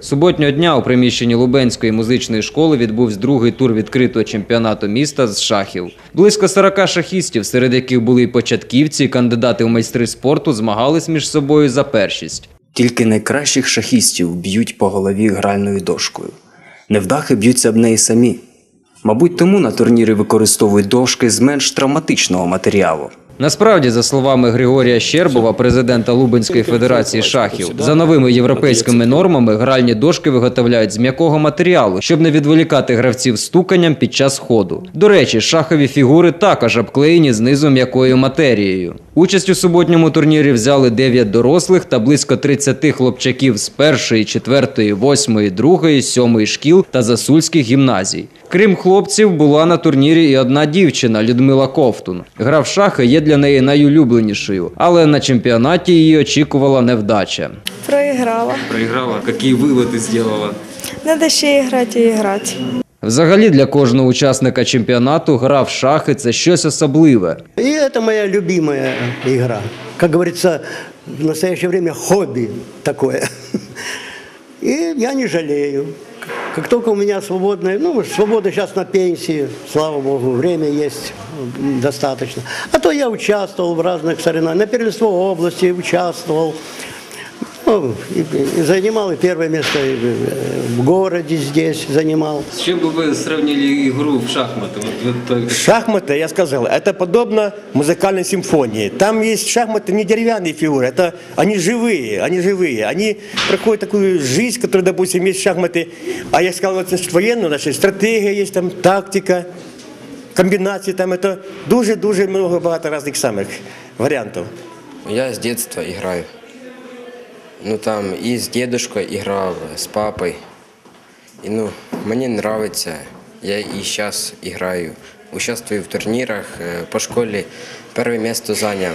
Суботнього дня у приміщенні Лубенської музичної школи відбувся другий тур відкритого чемпіонату міста з шахів. Близько 40 шахістів, серед яких були і початківці, і кандидати у майстри спорту, змагались між собою за першість. Тільки найкращих шахістів б'ють по голові гральною дошкою. Невдахи б'ються об неї самі. Мабуть, тому на турнірі використовують дошки з менш травматичного матеріалу. Насправді, за словами Григорія Щербова, президента Лубенської федерації шахів, за новими європейськими нормами гральні дошки виготовляють з м'якого матеріалу, щоб не відволікати гравців стуканням під час ходу. До речі, шахові фігури також обклеєні знизу м'якою матерією. Участь у суботньому турнірі взяли 9 дорослих та близько 30 хлопчаків з першої, четвертої, восьмої, другої, сьомої шкіл та засульських гімназій. Крім хлопців, була на турнірі і одна дівчина Людмила Ковтун. Гра в шахи є для неї найулюбленішою, але на чемпіонаті її очікувала невдача. Проиграла. Проіграла, які виводи зробила? Надо еще играть и играть. Взагалі для кожного учасника чемпіонату гра в шахи це щось особливе. И это моя любимая игра. Как говорится, в настоящее время хобби такое. И я не жалею. Как только у меня свободное, ну, свобода сейчас на пенсии, слава богу, время есть достаточно. А то я участвовал в разных соревнованиях, на первенство области участвовал. Ну, и, и занимал и первое место и, э, в городе здесь занимал. З чим би ви сравнили ігру в шахмати? Шахматы, я сказал, это подобно музыкальной симфонии. Там есть шахматы не деревянные фигуры, это они живые, они живые. Они проходят такую жизнь, которая, допустим, есть шахматы. А я сказал, вот, значит, военную, значит, стратегия есть, там, тактика, комбинации, там это дуже-дуже много багато разных самых вариантов. Я с детства играю. Ну там и с дедушкой играл, с папой. И ну, мне нравится. Я и сейчас играю. Участвую в турнірах е, по школі. Перше місце зайняв.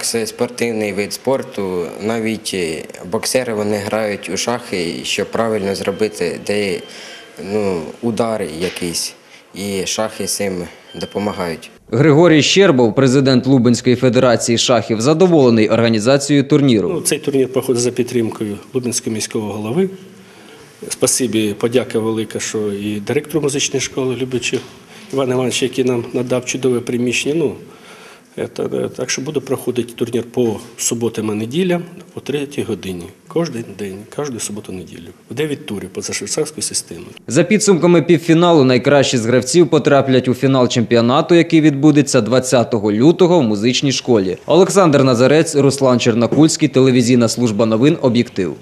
Це спортивний вид спорту. Навіть е, боксери вони грають у шахи, щоб правильно зробити, де ну, удари якісь. І шахи цим допомагають. Григорій Щербов, президент Лубенської федерації шахів, задоволений організацією турніру. Ну, цей турнір проходить за підтримкою Лубенського міського голови. Спасибі, подяка велика, що і директору музичної школи Любичу Іван Іванович, який нам надав чудове приміщення. Ну, це, е, так що буде проходити турнір по суботам і неділям по третій годині. Кожен день, кожну суботу-неділю. В 9 турів поза швейцарською системою. За підсумками півфіналу, найкращі з гравців потраплять у фінал чемпіонату, який відбудеться 20 лютого в музичній школі. Олександр Назарець, Руслан Чернокульський, телевізійна служба новин Об'єктив.